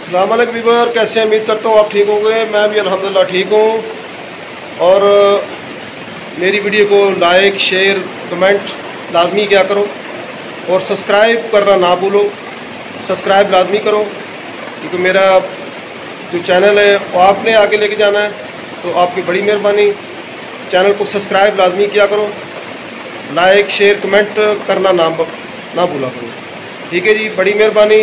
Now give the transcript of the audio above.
सलामक Weaver कैसे उम्मीद करता हूँ आप ठीक होंगे। मैं भी अल्हम्दुलिल्लाह ठीक हूँ। और मेरी वीडियो को लाइक, शेयर, कमेंट लाजमी क्या करो। और सब्सक्राइब करना ना भूलो। सब्सक्राइब लाजमी करो। क्योंकि मेरा जो चैनल है, वो आपने आगे लेके जाना है तो आपकी बड़ी मेहरबानी। चैनल को सब्सक्राइब लाजमी किया करो। लाइक, शेयर, कमेंट करना ना ना भूला करो। ठीक है जी, बड़ी मेहरबानी।